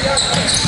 Yeah,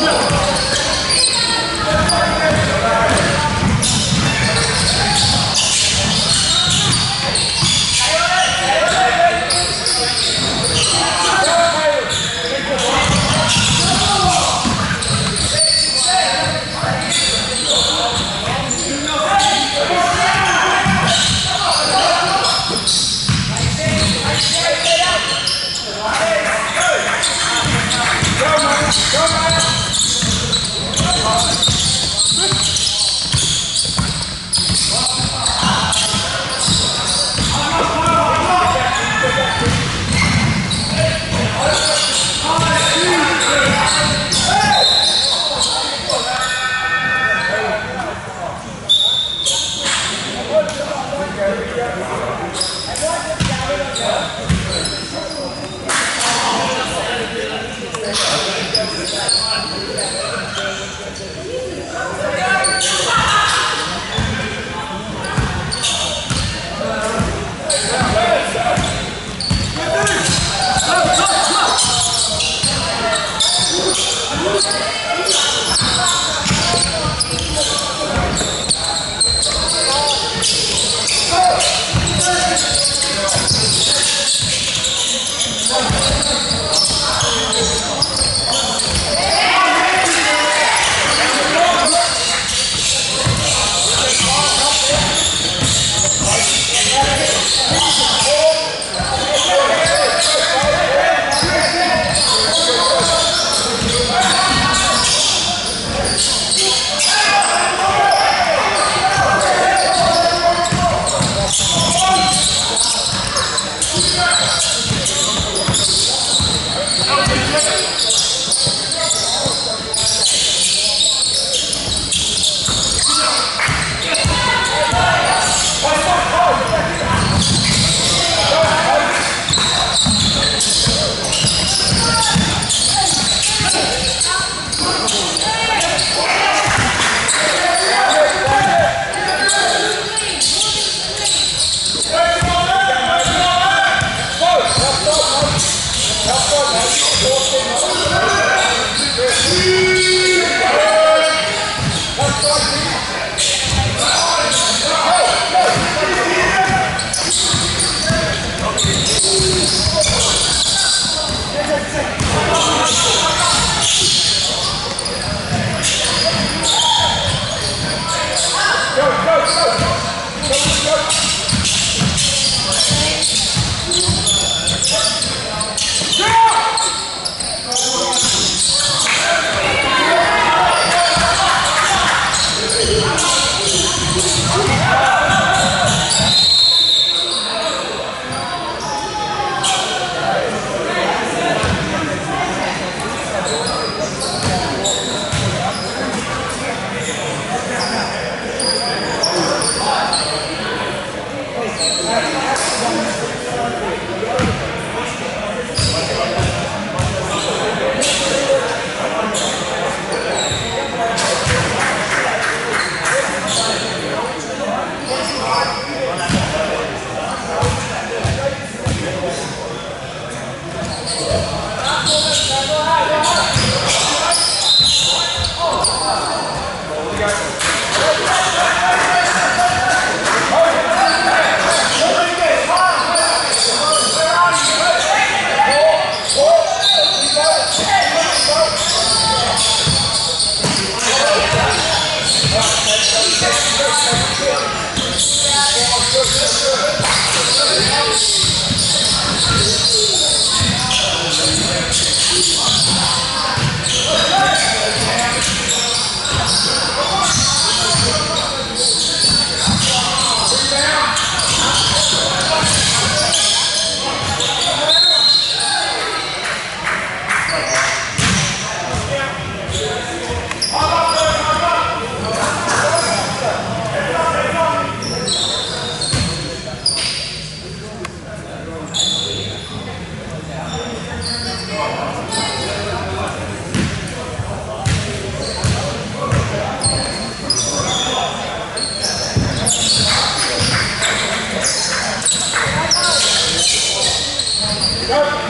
Look. Já pode. Thank you. Start.